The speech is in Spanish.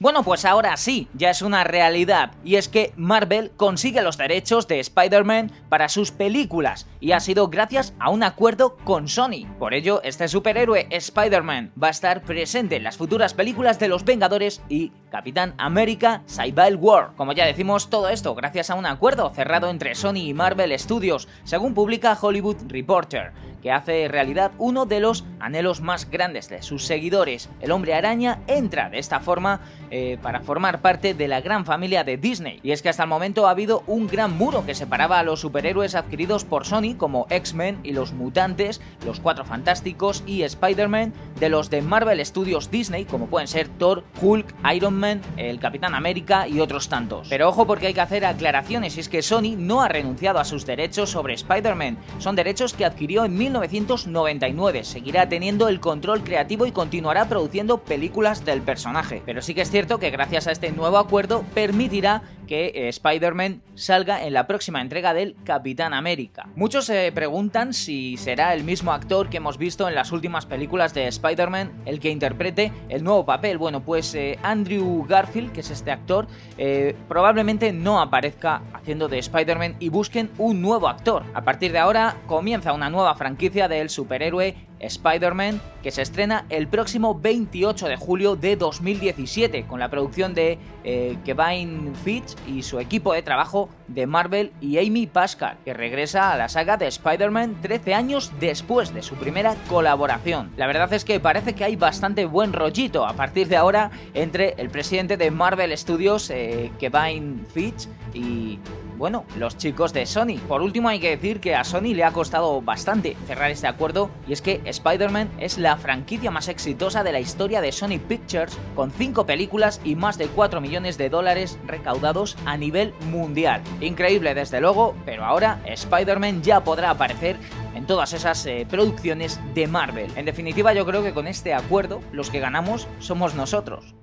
Bueno, pues ahora sí, ya es una realidad, y es que Marvel consigue los derechos de Spider-Man para sus películas, y ha sido gracias a un acuerdo con Sony. Por ello, este superhéroe Spider-Man va a estar presente en las futuras películas de los Vengadores y Capitán América Civil War. Como ya decimos, todo esto gracias a un acuerdo cerrado entre Sony y Marvel Studios, según publica Hollywood Reporter que hace realidad uno de los anhelos más grandes de sus seguidores. El hombre araña entra de esta forma eh, para formar parte de la gran familia de Disney. Y es que hasta el momento ha habido un gran muro que separaba a los superhéroes adquiridos por Sony como X-Men y los mutantes, los Cuatro Fantásticos y Spider-Man de los de Marvel Studios Disney como pueden ser Thor, Hulk, Iron Man, el Capitán América y otros tantos. Pero ojo porque hay que hacer aclaraciones y es que Sony no ha renunciado a sus derechos sobre Spider-Man. Son derechos que adquirió en 1999. Seguirá teniendo el control creativo y continuará produciendo películas del personaje. Pero sí que es cierto que gracias a este nuevo acuerdo permitirá que eh, Spider-Man salga en la próxima entrega del Capitán América. Muchos se preguntan si será el mismo actor que hemos visto en las últimas películas de Spider-Man el que interprete el nuevo papel. Bueno, pues eh, Andrew Garfield, que es este actor, eh, probablemente no aparezca haciendo de Spider-Man y busquen un nuevo actor. A partir de ahora comienza una nueva franquicia del superhéroe Spider-Man, que se estrena el próximo 28 de julio de 2017, con la producción de eh, Kevin Fitch y su equipo de trabajo de Marvel y Amy Pascal, que regresa a la saga de Spider-Man 13 años después de su primera colaboración. La verdad es que parece que hay bastante buen rollito a partir de ahora entre el presidente de Marvel Studios, eh, Kevin Fitch, y bueno, los chicos de Sony. Por último hay que decir que a Sony le ha costado bastante cerrar este acuerdo y es que Spider-Man es la franquicia más exitosa de la historia de Sony Pictures con 5 películas y más de 4 millones de dólares recaudados a nivel mundial. Increíble desde luego, pero ahora Spider-Man ya podrá aparecer en todas esas eh, producciones de Marvel. En definitiva yo creo que con este acuerdo los que ganamos somos nosotros.